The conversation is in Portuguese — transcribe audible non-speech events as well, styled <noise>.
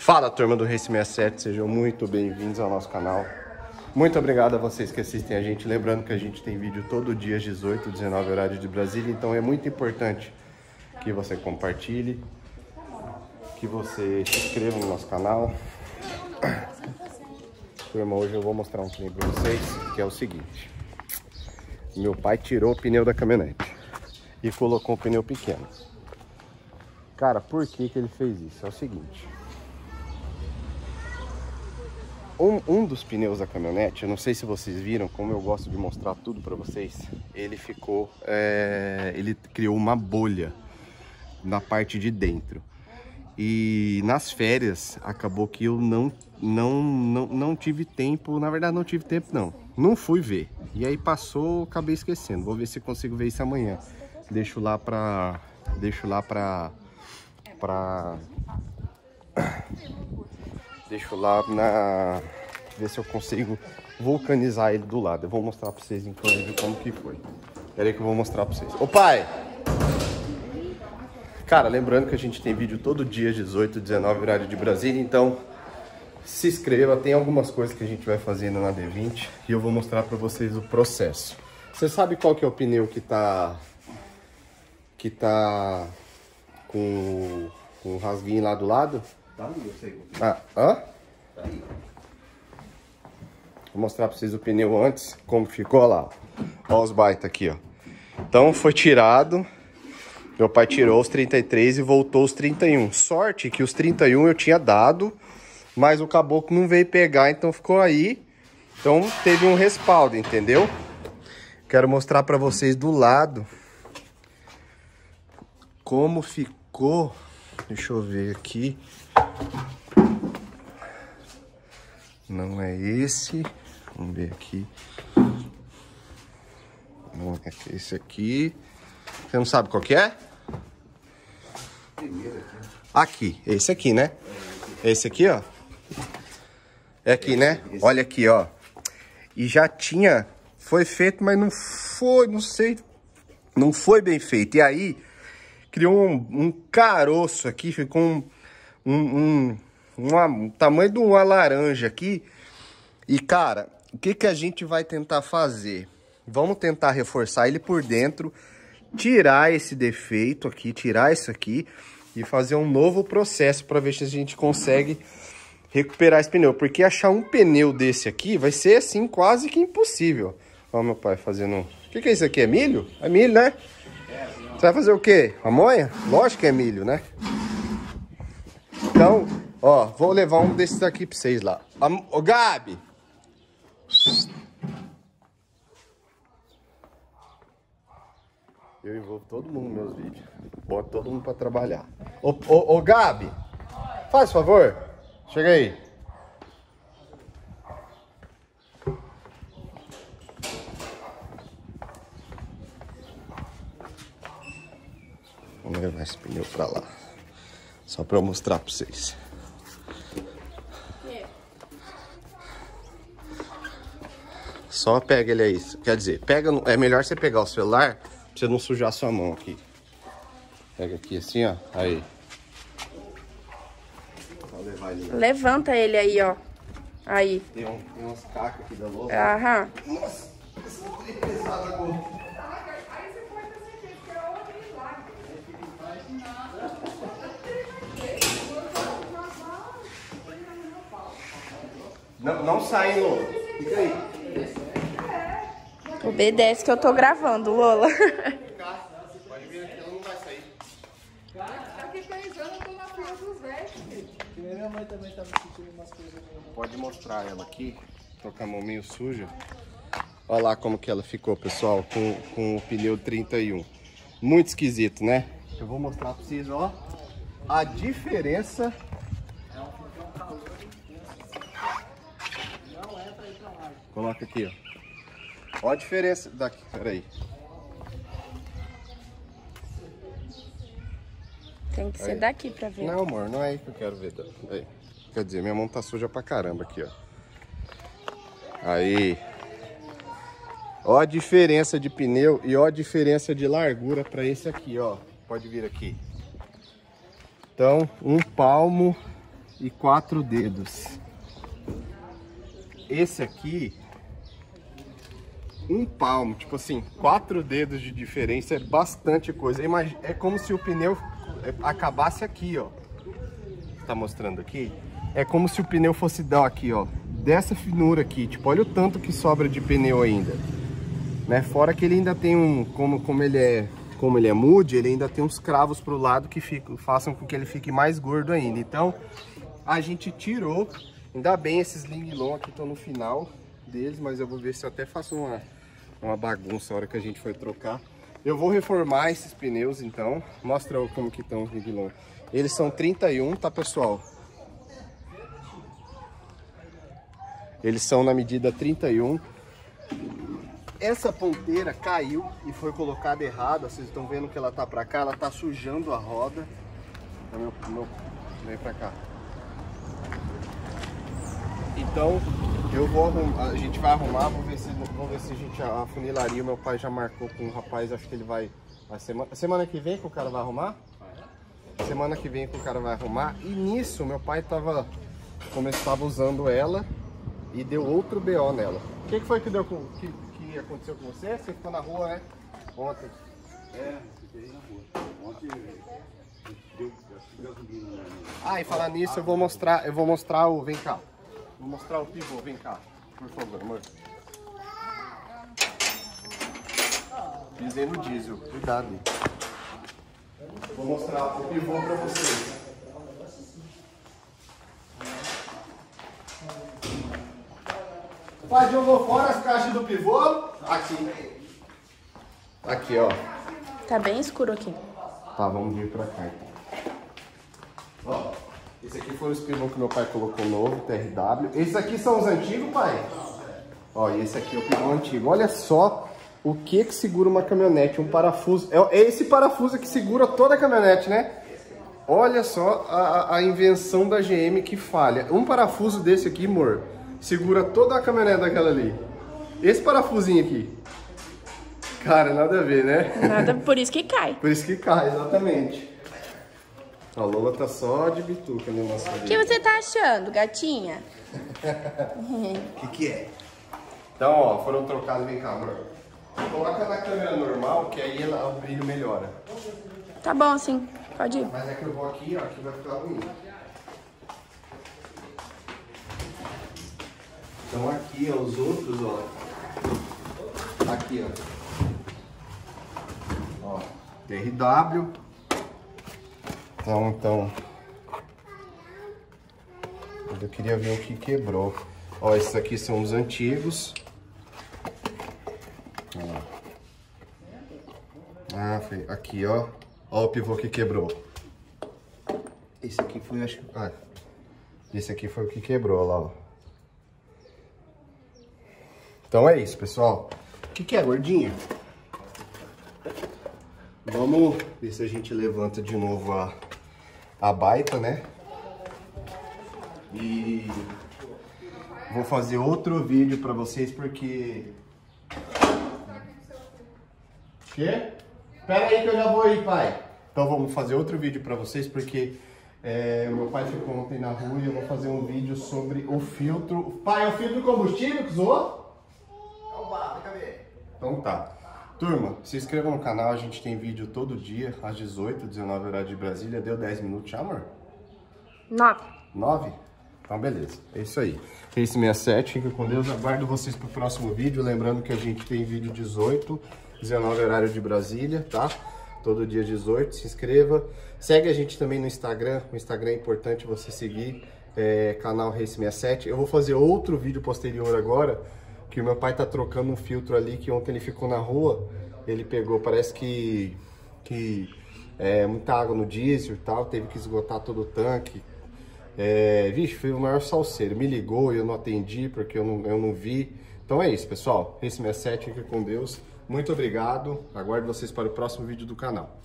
Fala turma do Race 67, sejam muito bem-vindos ao nosso canal. Muito obrigado a vocês que assistem a gente. Lembrando que a gente tem vídeo todo dia às 18, 19 horário de Brasília, então é muito importante que você compartilhe, que você se inscreva no nosso canal. Turma, hoje eu vou mostrar um pneu para vocês, que é o seguinte. Meu pai tirou o pneu da caminhonete e colocou um pneu pequeno. Cara, por que, que ele fez isso? É o seguinte. Um, um, dos pneus da caminhonete, eu não sei se vocês viram, como eu gosto de mostrar tudo para vocês, ele ficou, é, ele criou uma bolha na parte de dentro. E nas férias acabou que eu não, não, não, não tive tempo, na verdade não tive tempo não, não fui ver. E aí passou, acabei esquecendo. Vou ver se consigo ver isso amanhã. Deixo lá pra, deixo lá pra, pra, deixo lá na, ver se eu consigo vulcanizar ele do lado. Eu vou mostrar pra vocês inclusive como que foi. Espera aí que eu vou mostrar pra vocês. Ô pai! Cara, lembrando que a gente tem vídeo todo dia, 18, 19, horário de Brasília, então se inscreva, tem algumas coisas que a gente vai fazendo na D20 e eu vou mostrar para vocês o processo. Você sabe qual que é o pneu que tá que tá com, com o rasguinho lá do lado? Tá ali, eu sei. Ah, hã? Tá. Vou mostrar para vocês o pneu antes, como ficou lá. Ó os baita aqui, ó. Então foi tirado, meu pai tirou os 33 e voltou os 31. Sorte que os 31 eu tinha dado, mas o caboclo não veio pegar, então ficou aí. Então teve um respaldo, entendeu? Quero mostrar para vocês do lado como ficou. Deixa eu ver aqui. Não é esse. Vamos ver aqui. Não é esse aqui. Você não sabe qual que é? Aqui, esse aqui, né? Esse aqui, ó. É aqui, né? Olha aqui, ó. E já tinha, foi feito, mas não foi, não sei, não foi bem feito. E aí, criou um, um caroço aqui, ficou um, um, um, uma, um tamanho de uma laranja aqui. E, cara, o que, que a gente vai tentar fazer? Vamos tentar reforçar ele por dentro, tirar esse defeito aqui, tirar isso aqui e fazer um novo processo para ver se a gente consegue recuperar esse pneu. Porque achar um pneu desse aqui vai ser, assim, quase que impossível. Ó meu pai fazendo... O que, que é isso aqui? É milho? É milho, né? Você vai fazer o quê? Pamonha? Lógico que é milho, né? Então, ó, vou levar um desses aqui pra vocês lá. Ô, Gabi! Eu envolvo todo mundo nos meus vídeos. Boto todo mundo pra trabalhar. Ô, ô, ô Gabi, faz favor. Chega aí. Vamos levar esse pneu pra lá. Só pra eu mostrar pra vocês. Só pega ele aí. Quer dizer, pega, é melhor você pegar o celular pra você não sujar sua mão aqui. Pega aqui assim, ó. Aí. Ele. Levanta ele aí, ó. Aí. Tem, um, tem umas cacas aqui da louça. Aham. Nossa, trem é pesado agora. Não, não sai, Lô. Fica aí. Obedece que eu tô gravando, Lola. Pode vir aqui, ela não vai sair. Daqui três anos eu tô na fila dos velhos. Minha mãe também tava sentindo umas coisas. Pode mostrar ela aqui. Tô com a mão meio suja. Olha lá como que ela ficou, pessoal, com, com o pneu 31. Muito esquisito, né? Eu vou mostrar pra vocês, ó, a diferença. Coloca aqui, ó. Olha a diferença daqui, peraí. Tem que ser Aí. daqui pra ver. Não, amor, não é aí que eu quero ver. Aí. Quer dizer, minha mão tá suja pra caramba aqui, ó. Aí. Ó a diferença de pneu e ó a diferença de largura pra esse aqui, ó. Pode vir aqui. Então, um palmo e quatro dedos. Esse aqui, um palmo, tipo assim, quatro dedos de diferença é bastante coisa. É como se o pneu é, acabasse aqui, ó. Tá mostrando aqui? É como se o pneu fosse dar aqui, ó, dessa finura aqui. Tipo, olha o tanto que sobra de pneu ainda. Né? Fora que ele ainda tem um, como, como ele é como ele é mude, ele ainda tem uns cravos pro lado que façam com que ele fique mais gordo ainda. Então, a gente tirou, ainda bem esses linguilon aqui estão no final deles, mas eu vou ver se eu até faço uma, uma bagunça na hora que a gente for trocar. Eu vou reformar esses pneus então, mostra como que estão linguilon. Eles são 31, tá pessoal? Eles são na medida 31. Essa ponteira caiu e foi colocada errada. Vocês estão vendo que ela tá pra cá, ela tá sujando a roda. Meu, meu, vem pra cá. Então, eu vou arrumar, a gente vai arrumar, vou ver se, vou ver se a gente a funilaria, meu pai já marcou com um rapaz, acho que ele vai, vai semana, semana que vem que o cara vai arrumar? Semana que vem que o cara vai arrumar. E nisso, meu pai tava, estava usando ela e deu outro BO nela. O que, que foi que deu com, que, que aconteceu com você? Você ficou na rua, né? Ontem. É, fiquei na rua. Ontem deu gasolina. Né? Ah, e falar nisso, eu vou mostrar, eu vou mostrar o, vem cá. Vou mostrar o pivô, vem cá, por favor, amor. Pisei no diesel, cuidado. Vou mostrar o pivô pra vocês. Pai, jogou fora as caixas do pivô? Aqui. Aqui, ó. Tá bem escuro aqui. Tá, vamos vir pra cá então. Esse aqui foi os pivô que meu pai colocou novo, TRW. Esses aqui são os antigos, pai? Ó, e esse aqui é o pivô antigo. Olha só o que que segura uma caminhonete, um parafuso. É é esse parafuso que segura toda a caminhonete, né? Olha só a, a invenção da GM que falha. Um parafuso desse aqui, amor, segura toda a caminhonete daquela ali. Esse parafusinho aqui. Cara, nada a ver, né? Nada, por isso que cai. Por isso que cai, exatamente. A Lola tá só de bituca no nosso O que você tá achando, gatinha? <laughs> O que que é? Então, ó, foram trocados, vem cá, amor. Coloca na câmera normal, que aí ela- o brilho melhora. Tá bom, sim. Pode ir. Mas é que eu vou aqui, ó, aqui vai ficar ruim. Então aqui, ó, os outros, ó. Aqui, ó. Ó, TRW. Então, então. Eu queria ver o que quebrou. Ó, esses aqui são os antigos. Ah, foi aqui, ó. Ó o pivô que quebrou. Esse aqui foi, acho que... Ah, esse aqui foi o que quebrou, lá, ó. Então é isso, pessoal. O que, que é, gordinha? Vamos ver se a gente levanta de novo a, a baita, né? E vou fazer outro vídeo pra vocês porque... Quê? Espera aí que eu já vou aí, pai. Então vamos fazer outro vídeo pra vocês porque é, meu pai ficou ontem na rua e eu vou fazer um vídeo sobre o filtro. Pai, é o filtro combustível que zoou? Então tá. Turma, se inscreva no canal, a gente tem vídeo todo dia, às 18, 19 horas de Brasília. Deu 10 minutos amor? Nove. 9? Então beleza, é isso aí. Esse 67, fica com Deus, aguardo vocês pro próximo vídeo. Lembrando que a gente tem vídeo 18, 19 horário de Brasília, tá? Todo dia 18, se inscreva. Segue a gente também no Instagram, o Instagram é importante você seguir, é, canal Race 67. Eu vou fazer outro vídeo posterior agora, que meu pai tá trocando um filtro ali, que ontem ele ficou na rua, ele pegou, parece que, que é, muita água no diesel e tal, teve que esgotar todo o tanque, é, vixe, foi o maior salseiro. Me ligou e eu não atendi porque eu não, eu não vi. Então é isso, pessoal. Esse 67 fica com Deus. Muito obrigado. Aguardo vocês para o próximo vídeo do canal.